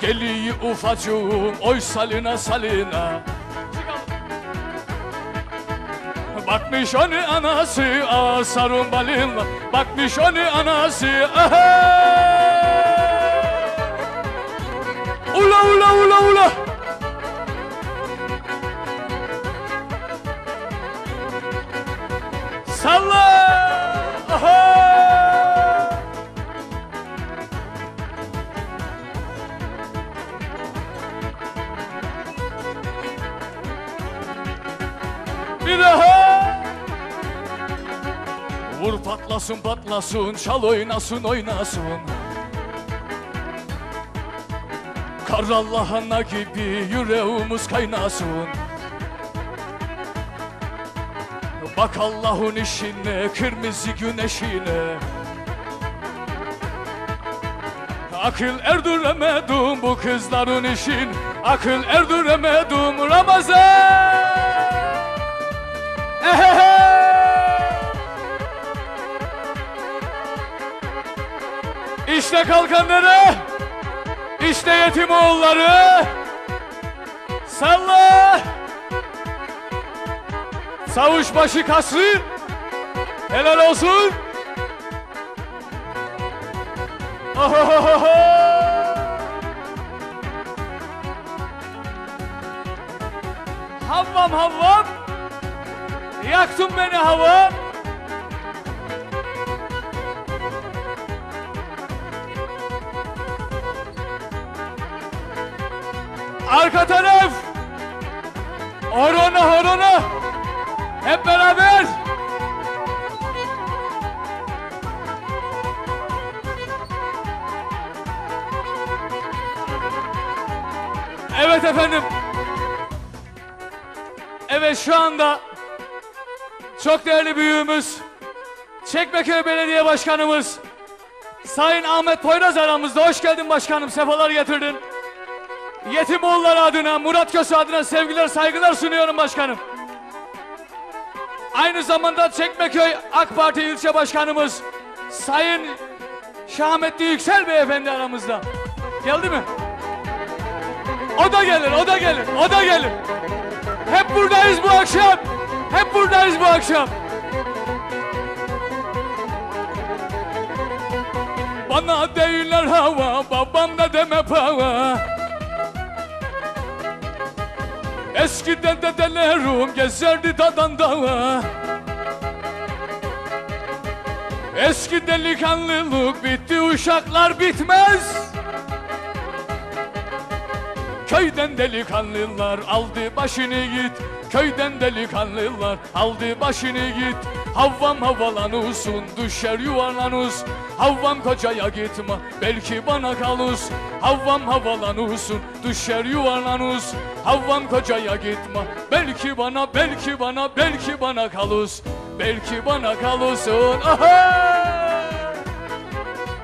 Geliyi ufacığım oy salina salina. Bakmış onu anası asarın balınla Bakmış onu anası aha! Ula ula ula ula Bir daha. Vur patlasın patlasın Çal oynasın oynasın. Kar Allah'ına gibi yüreğimiz kaynasın. Bak Allah'ın işine Kırmızı güneşine. Akıl erdiremedim bu kızların işin. Akıl erdiremedim Ramazan! İşte kalkanları İşte yetim oğulları. Salla! Savuşbaşı kasrı Helal olsun. Ohohoho! Havvam havvam Yaktın beni havam Arka taraf. Horona horona Hep beraber. Evet efendim. Evet şu anda çok değerli büyüğümüz Çekmeköy Belediye Başkanımız Sayın Ahmet Poyraz aramızda. Hoş geldin başkanım. Sefalar getirdin. Yetimoğulları adına, Murat Köse adına sevgiler, saygılar sunuyorum başkanım. Aynı zamanda Çekmeköy AK Parti ilçe başkanımız Sayın Şahmetli Yüksel Beyefendi aramızda. Geldi mi? O da gelir, o da gelir, o da gelir. Hep buradayız bu akşam. Hep buradayız bu akşam. Bana değiller hava, babam da deme pava. Eskiden dedelerim gezerdi dadan dağa. Eski delikanlılık bitti, uşaklar bitmez. Köyden delikanlılar aldı başını git Köyden delikanlılar aldı başını git. Havvam havalanırsın düşer yuvarlanız Havvam kocaya gitme belki bana kalız Havvam havalanırsın düşer yuvarlanız Havvam kocaya gitme belki bana belki bana belki bana kalız Belki bana kalırsın Aha!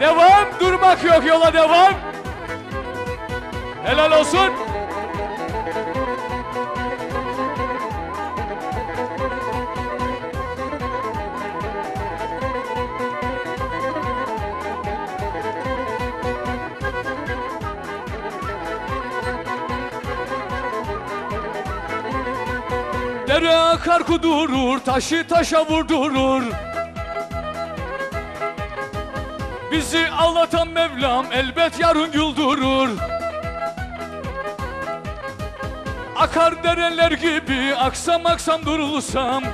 Devam durmak yok yola devam. Helal olsun. Dere akar kudurur, taşı taşa vurdurur. Bizi ağlatan Mevlam elbet yarın güldürür. Akar dereler gibi aksam aksam durulsam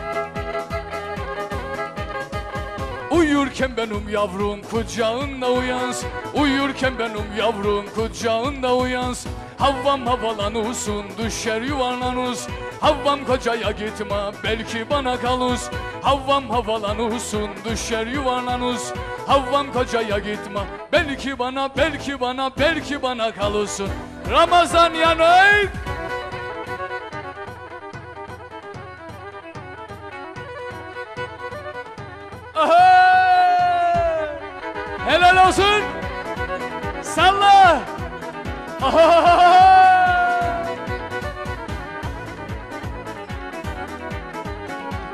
Uyurken benim yavrum kucağında uyans Uyurken benim yavrum kucağında uyans Havvam havalanırsın düşer yuvarlanız Havvam kocaya gitme belki bana kalız Havvam havalanırsın düşer yuvarlanız Havvam kocaya gitme belki bana belki bana belki bana kalırsın Ramazan Aha! Helal olsun. Salla. Aha!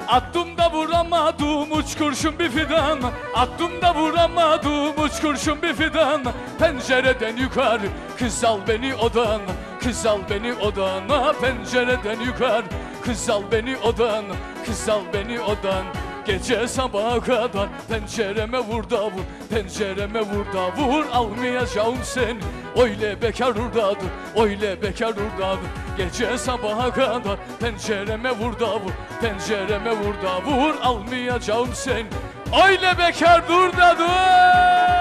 Attım da vuramadım uç kurşun bir fidan. Attım da vuramadım Üç kurşun bir fidan. Pencereden yukarı Kız al beni odan. Kız al beni odana Pencereden yukarı. Kız al beni odan Kız al beni odan Gece sabaha kadar pencereme vur da vur Pencereme vur da vur almayacağım seni Öyle bekar urdadır öyle bekar urdadır Gece sabaha kadar pencereme vur da vur Pencereme vur da vur almayacağım seni Öyle bekar dur da dur